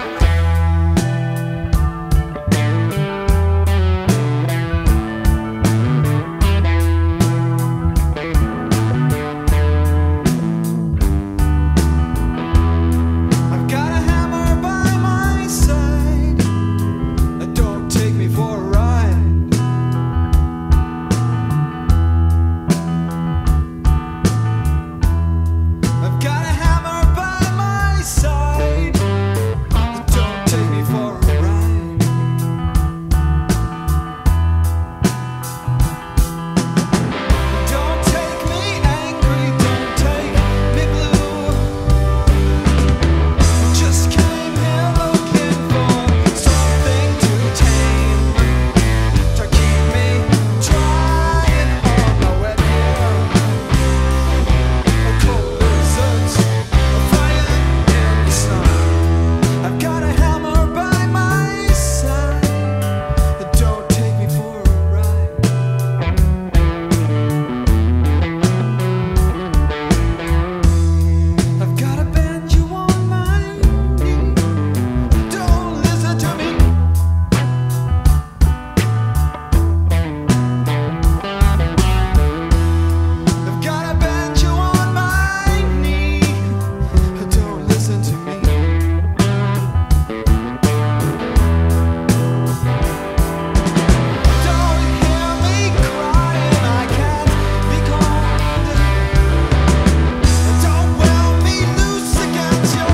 Bye. you